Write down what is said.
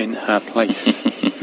in her place.